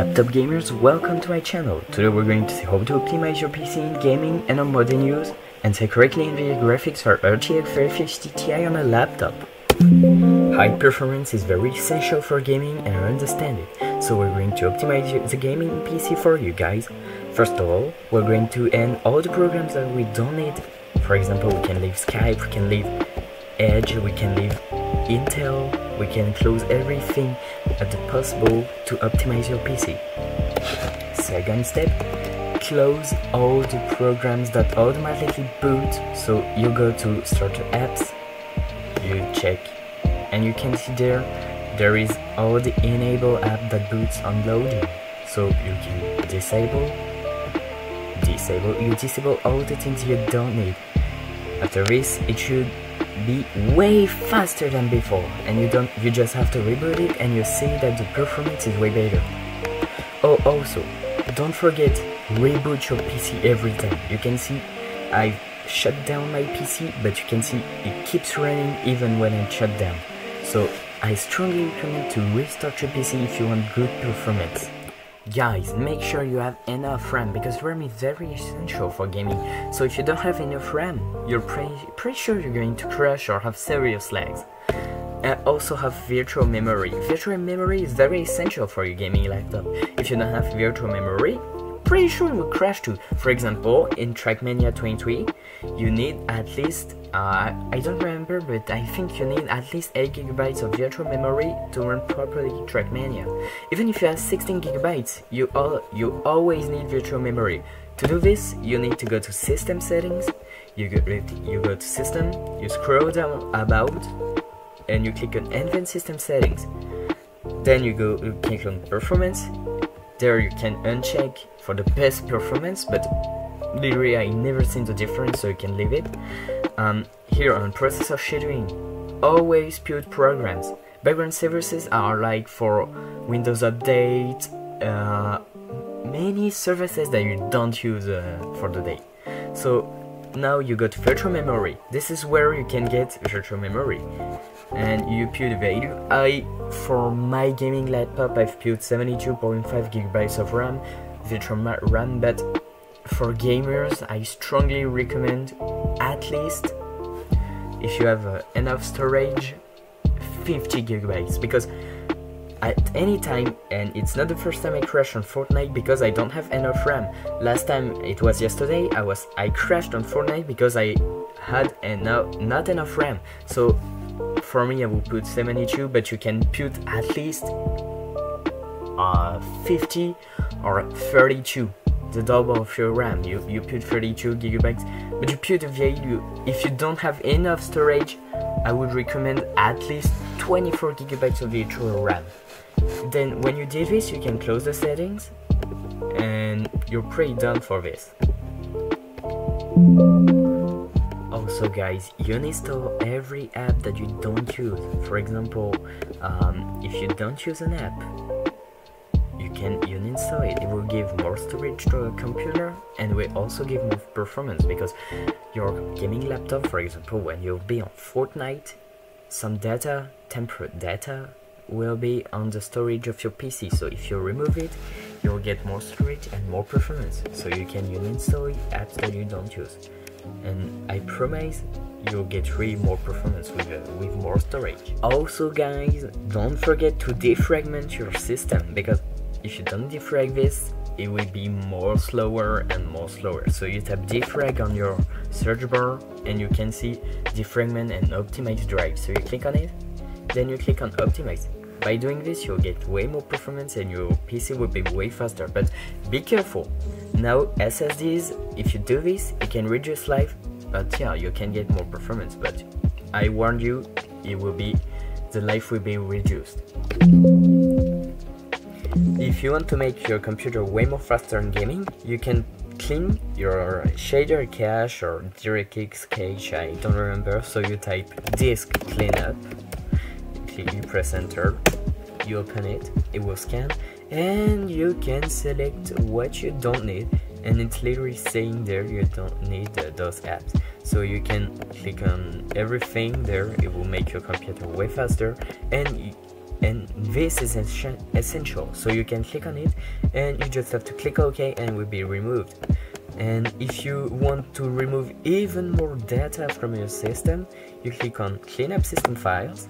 laptop gamers, welcome to my channel. Today we're going to see how to optimize your PC in gaming and on modern use and set correctly NVIDIA graphics for RTX 3050 Ti on a laptop. High performance is very essential for gaming and I understand it, so we're going to optimize the gaming PC for you guys. First of all, we're going to end all the programs that we don't need. For example, we can leave Skype, we can leave Edge, we can leave Intel, we can close everything at the possible to optimize your PC. Second step, close all the programs that automatically boot. So you go to start apps, you check, and you can see there there is all the enable app that boots on loading. So you can disable, disable, you disable all the things you don't need. After this, it should be way faster than before. And you don't you just have to reboot it and you see that the performance is way better. Oh also don't forget reboot your pc every time. You can see i shut down my pc but you can see it keeps running even when i shut down. So i strongly recommend to restart your pc if you want good performance Guys, make sure you have enough RAM because RAM is very essential for gaming. So if you don't have enough RAM, you're pretty, pretty sure you're going to crash or have serious lags. And also have virtual memory. Virtual memory is very essential for your gaming laptop. If you don't have virtual memory, pretty sure it will crash too. For example, in Trackmania 23, you need at least, uh, I don't remember, but I think you need at least 8 gigabytes of virtual memory to run properly Trackmania. Even if you have 16 gigabytes, you, all, you always need virtual memory. To do this, you need to go to System Settings, you go, you go to System, you scroll down About, and you click on Advanced System Settings. Then you go you click on Performance, there you can uncheck for the best performance, but literally I never seen the difference, so you can leave it. Um, here on processor scheduling, always put programs. Background services are like for Windows Update, uh, many services that you don't use uh, for the day. So now you got virtual memory. This is where you can get virtual memory and you put a value. I, for my gaming laptop, I've put 72.5 gigabytes of RAM, virtual RAM, but for gamers, I strongly recommend at least, if you have uh, enough storage, 50 gigabytes, because at any time, and it's not the first time I crash on Fortnite because I don't have enough RAM. Last time, it was yesterday, I was I crashed on Fortnite because I had enough, not enough RAM. So for me I will put 72 but you can put at least uh, 50 or 32 the double of your RAM. You, you put 32 gigabytes but you put a value if you don't have enough storage I would recommend at least 24 gigabytes of virtual RAM. Then when you did this you can close the settings and you're pretty done for this. Also guys you uninstall every app that you don't use. For example um, if you don't use an app you can uninstall it. It will give more storage to a computer and will also give more performance because your gaming laptop for example when you'll be on Fortnite some data temporary data will be on the storage of your PC so if you remove it you'll get more storage and more performance. So you can uninstall apps that you don't use. And I promise you'll get really more performance with, uh, with more storage. Also guys, don't forget to defragment your system because if you don't defrag this, it will be more slower and more slower. So you tap defrag on your search bar and you can see defragment and optimize drive. So you click on it, then you click on optimize. By doing this, you'll get way more performance and your PC will be way faster, but be careful. Now, SSDs, if you do this, it can reduce life, but yeah, you can get more performance, but I warn you, it will be, the life will be reduced. If you want to make your computer way more faster in gaming, you can clean your shader cache or DirectX cache, I don't remember, so you type disk cleanup. You press enter you open it it will scan and you can select what you don't need and it's literally saying there you don't need uh, those apps. So you can click on everything there it will make your computer way faster and and this is essential so you can click on it and you just have to click OK and it will be removed. And if you want to remove even more data from your system you click on clean up system files.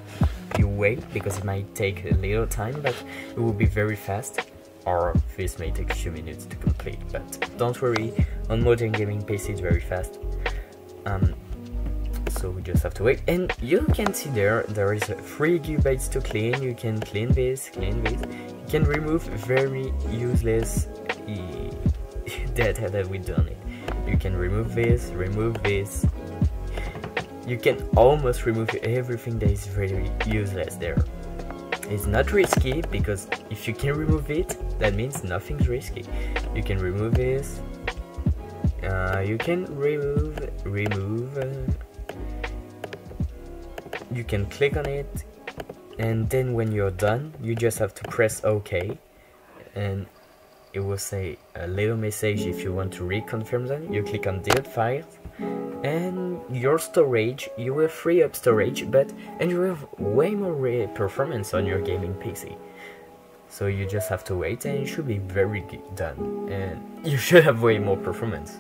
You wait because it might take a little time but it will be very fast. Or this may take a few minutes to complete but don't worry. On modern gaming PC it's very fast. Um, so we just have to wait. And you can see there there is 3 gigabytes to clean. You can clean this clean this. You can remove very useless data that we don't need. You can remove this remove this. You can almost remove everything that is very useless there. It's not risky because if you can remove it that means nothing's risky. You can remove this. Uh, you can remove remove uh, you can click on it and then when you're done you just have to press OK and it will say a little message if you want to reconfirm them you click on delete files and your storage you will free up storage but and you have way more performance on your gaming PC so you just have to wait and it should be very done and you should have way more performance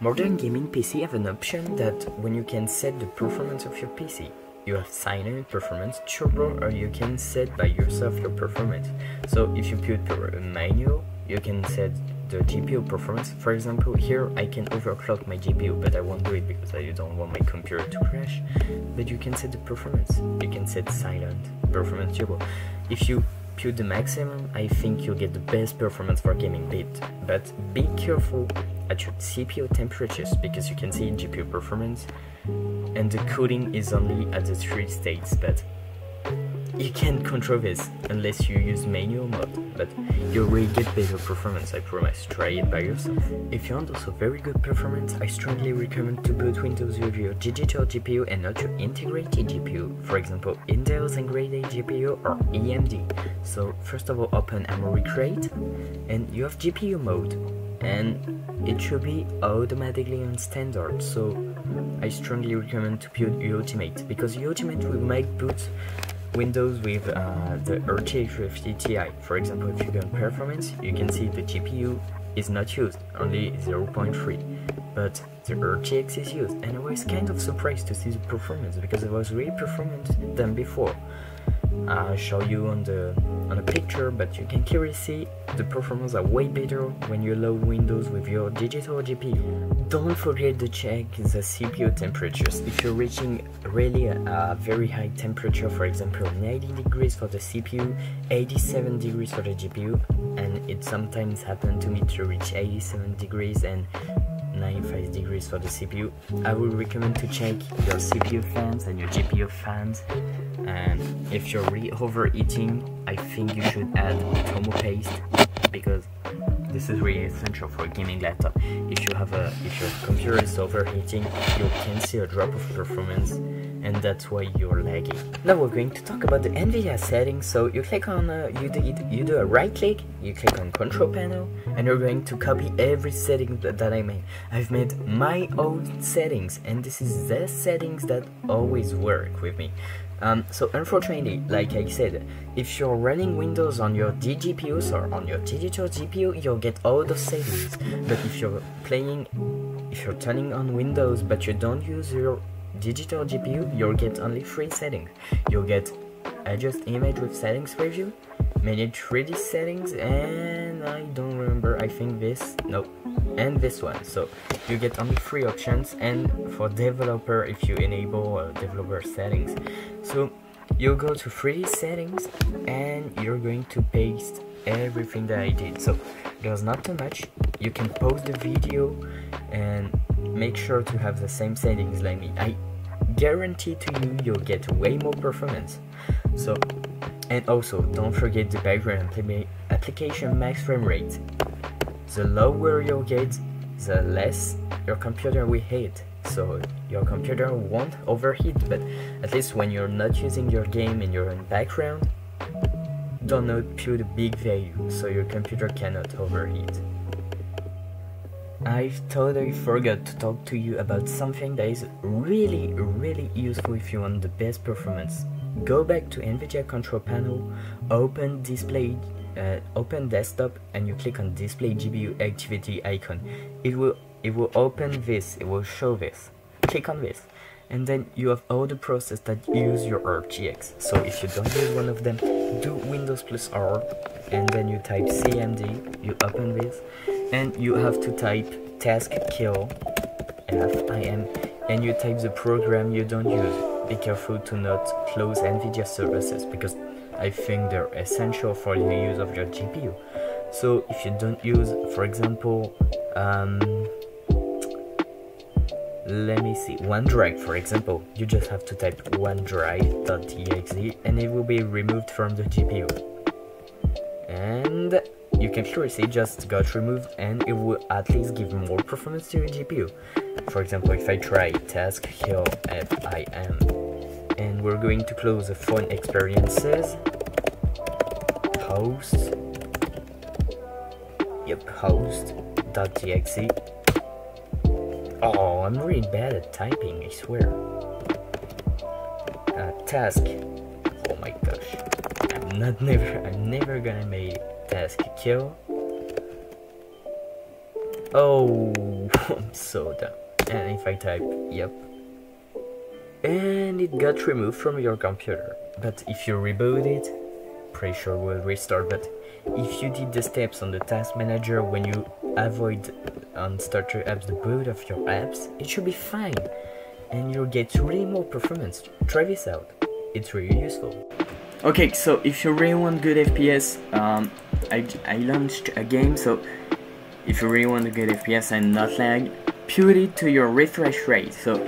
Modern gaming PC have an option that when you can set the performance of your PC. You have silent performance turbo or you can set by yourself your performance. So if you put a uh, manual, you can set the GPU performance. For example, here I can overclock my GPU, but I won't do it because I don't want my computer to crash. But you can set the performance. You can set silent performance turbo. If you put the maximum, I think you'll get the best performance for gaming bit. But be careful at your CPU temperatures because you can see GPU performance and the cooling is only at the 3 states but you can't control this unless you use manual mode, but you'll really get better performance, I promise, try it by yourself. If you want also very good performance, I strongly recommend to boot Windows with your digital GPU and not your integrated GPU, for example Intel's Integrated GPU or AMD. So first of all open Armoury Crate, and you have GPU mode, and it should be automatically on standard, so I strongly recommend to put Ultimate, because Ultimate will make boot Windows with uh, the RTX 50 Ti. For example, if you go on performance, you can see the GPU is not used, only 0.3, but the RTX is used, and I was kind of surprised to see the performance because it was really performant than before. I'll show you on the on a picture, but you can clearly see the performance are way better when you load Windows with your digital GPU. Don't forget to check the CPU temperatures. If you're reaching really a, a very high temperature, for example 90 degrees for the CPU, 87 degrees for the GPU, and it sometimes happened to me to reach 87 degrees and 95 degrees for the CPU. I would recommend to check your CPU fans and your GPU fans and if you're really overheating I think you should add thermal paste because this is really essential for a gaming laptop. If you have a if your computer is overheating you can see a drop of performance and that's why you're lagging. Now we're going to talk about the NVIDIA settings. So you click on, uh, you, do, it, you do a right click, you click on control panel, and you're going to copy every setting that, that I made. I've made my own settings, and this is the settings that always work with me. Um, so unfortunately, like I said, if you're running Windows on your DGPUs or on your digital GPU, you'll get all the settings. But if you're playing, if you're turning on Windows but you don't use your digital GPU, you'll get only three settings. You'll get adjust image with settings preview, manage 3D settings, and I don't remember, I think this, nope, and this one. So you get only three options, and for developer, if you enable uh, developer settings. So you go to 3D settings, and you're going to paste everything that I did. So there's not too much. You can pause the video and make sure to have the same settings like me. I guarantee to you you'll get way more performance. So, and also don't forget the background application max frame rate. The lower you'll get, the less your computer will hit. So your computer won't overheat, but at least when you're not using your game and you're in background, don't output a big value so your computer cannot overheat. I totally forgot to talk to you about something that is really, really useful if you want the best performance. go back to NVIDIA control panel, open display, uh, open desktop, and you click on display GPU activity icon. It will it will open this. It will show this. Click on this, and then you have all the process that use your RTX. So if you don't use one of them, do Windows plus R, and then you type CMD. You open this, and you have to type task kill FIM, and you type the program you don't use be careful to not close NVIDIA services because I think they're essential for the use of your GPU. So if you don't use, for example, um, let me see, OneDrive for example, you just have to type onedrive.exe and it will be removed from the GPU. And you can clearly see just got removed and it will at least give more performance to your GPU. For example, if I try task kill FIM and we're going to close the phone experiences, host, yep, host.exe. Oh, I'm really bad at typing, I swear. Uh, task. Oh my gosh. I'm not never, I'm never gonna make task kill. Oh, I'm so dumb. And if I type, yep. And it got removed from your computer. But if you reboot it, pretty sure will restart. But if you did the steps on the task manager when you avoid um, on starter apps the boot of your apps, it should be fine. And you'll get really more performance. Try this out. It's really useful. Okay, so if you really want good FPS, um, I, I launched a game, so if you really want a good FPS and not lag, put it to your refresh rate. So,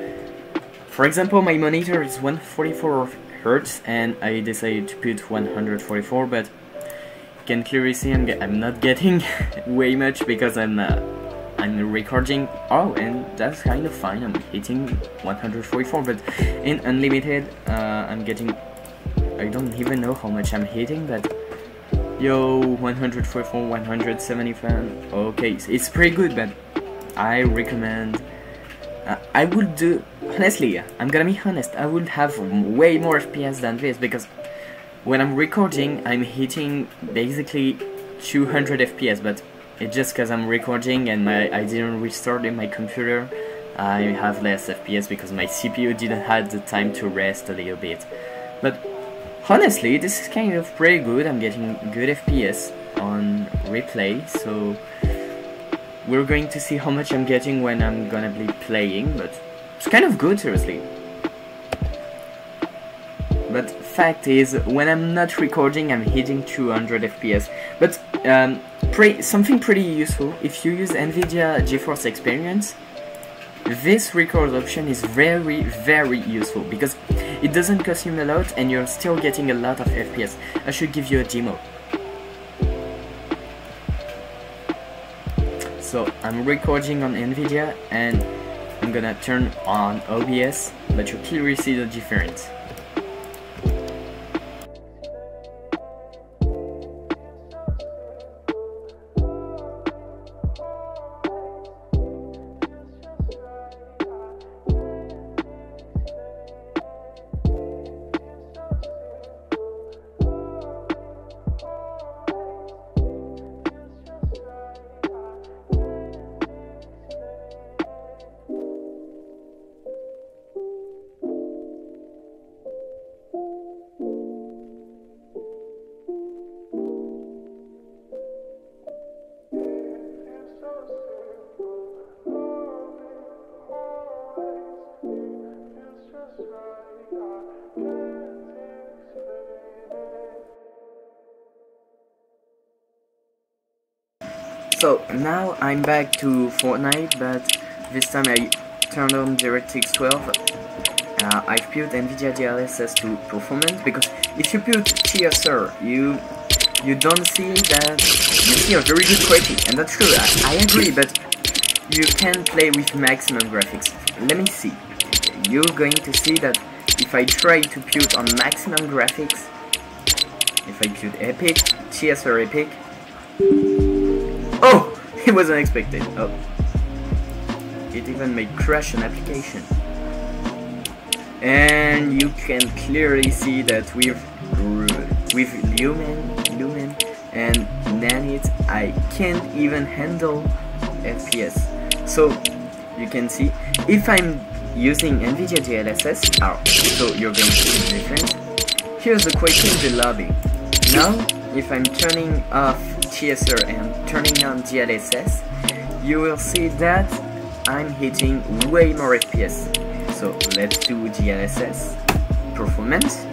for example, my monitor is 144 Hz and I decided to put 144, but you can clearly see I'm, I'm not getting way much because I'm uh, I'm recording. Oh, and that's kind of fine. I'm hitting 144, but in unlimited, uh, I'm getting. I don't even know how much I'm hitting, but Yo, 144, 175. Okay, it's pretty good, but I recommend. Uh, I would do. Honestly, I'm gonna be honest, I would have way more FPS than this because when I'm recording, I'm hitting basically 200 FPS, but it's just because I'm recording and my, I didn't restart in my computer. I have less FPS because my CPU didn't have the time to rest a little bit. But Honestly, this is kind of pretty good. I'm getting good FPS on replay, so we're going to see how much I'm getting when I'm gonna be playing, but it's kind of good, seriously. But fact is, when I'm not recording, I'm hitting 200 FPS. But um, pre something pretty useful, if you use NVIDIA GeForce Experience, this record option is very, very useful because it doesn't cost consume a lot and you're still getting a lot of FPS. I should give you a demo. So I'm recording on Nvidia and I'm gonna turn on OBS, but you clearly see the difference. So now I'm back to Fortnite, but this time I turned on DirectX 12. Uh, I've put NVIDIA DLSS to performance because if you put TSR, you you don't see that you see a very good quality, and that's true. I, I agree, but you can play with maximum graphics. Let me see. You're going to see that if I try to put on maximum graphics, if I put Epic, TSR Epic! It was unexpected. Oh. It even made crash an application. and you can clearly see that with with Lumen, Lumen and Nanite I can't even handle FPS so you can see if I'm using NVIDIA DLSS oh, so you're going to see the difference here's the question in the lobby now if I'm turning off TSR and turning on DLSS you will see that I'm hitting way more FPS so let's do DLSS performance.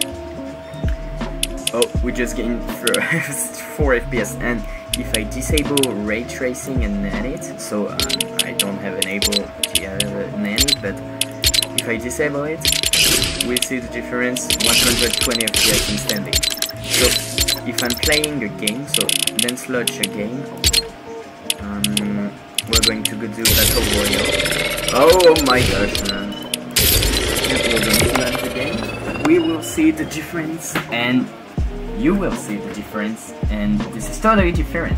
Oh we just gained 4 FPS and if I disable ray tracing and nanite so um, I don't have enabled uh, but if I disable it we see the difference 120 FPS instantly so if I'm playing a game so Dance Lodge a game um, we're going to go do Battle Royale. Oh my gosh man. We will see the difference and you will see the difference and this is totally different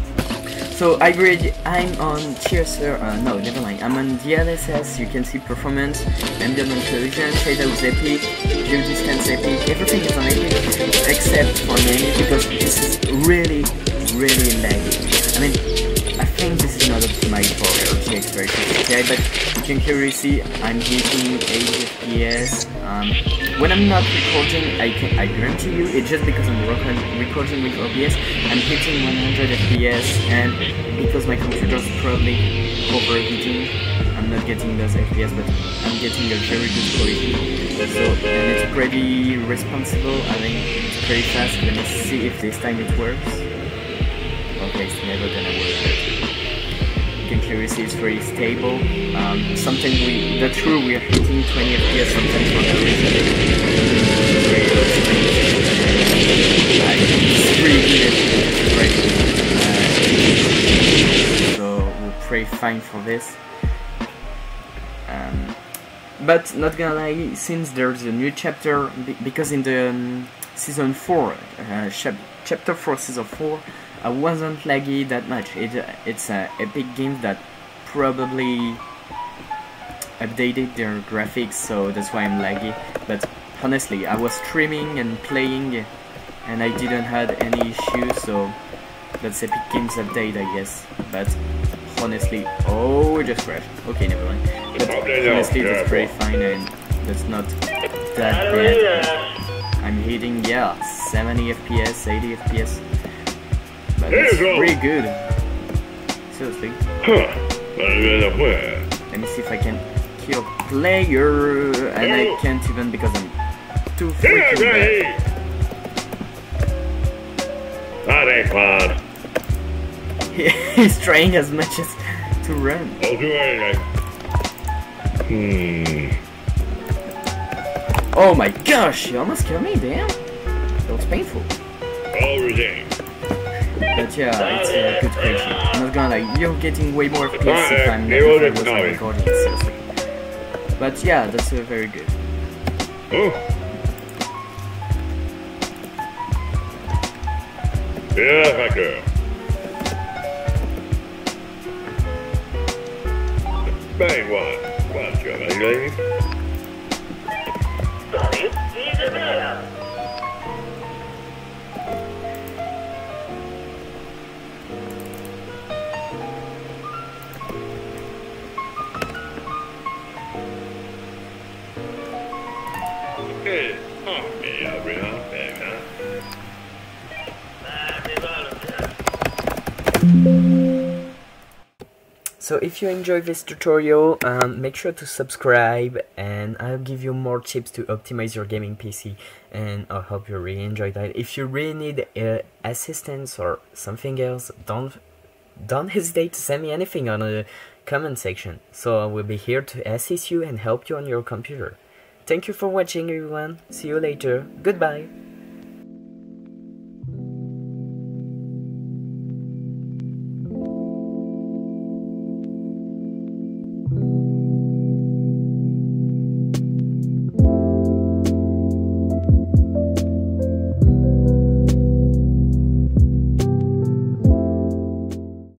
so I agree, I'm on TSR, uh, no, never mind, I'm on DLSS, you can see performance, ambient occlusion, shadows epic, view distance epic, everything is on epic, except for me, because this is really, really laggy. I mean, think this is not optimized for RTX 3060 but you can clearly see I'm hitting 80 FPS, um, when I'm not recording, I can I guarantee you, it's just because I'm recording with OBS, I'm hitting 100 FPS, and because my computer's probably overheating, I'm not getting those FPS, but I'm getting a very good quality. So, and it's pretty responsible, I mean, it's pretty fast. Let me see if this time it works. Okay, it's never gonna work see it's very stable. Um, sometimes we, that's true, we are hitting 20 FPS sometimes for no so we'll pray fine for this. Um, but not gonna lie, since there's a new chapter, because in the um, season 4, uh, chapter 4, season 4, I wasn't laggy that much. It, it's a epic game that probably updated their graphics, so that's why I'm laggy. But honestly, I was streaming and playing and I didn't have any issues, so that's Epic Games update, I guess. But honestly, oh, it just crashed. Okay, never mind. But honestly, that's pretty fine and that's not that bad. I'm hitting, yeah, 70 FPS, 80 FPS. But it's pretty good. Seriously. Let me see if I can kill player, and I can't even because I'm too freaking bad. That He's trying as much as to run. I'll do anything. Hmm. Oh my gosh, he almost killed me, damn. That was painful. All redeemed. But yeah, it's a good question. I'm not gonna lie, you're getting way more FPS if I'm not if I was recording, seriously. But yeah, that's uh, very good. Oh. Yeah, hacker. Bang one. Watch your lady. Sorry, So if you enjoy this tutorial, um, make sure to subscribe and I'll give you more tips to optimize your gaming PC and I hope you really enjoy that. If you really need uh, assistance or something else, don't don't hesitate to send me anything on the comment section. So I will be here to assist you and help you on your computer. Thank you for watching everyone. See you later. Goodbye.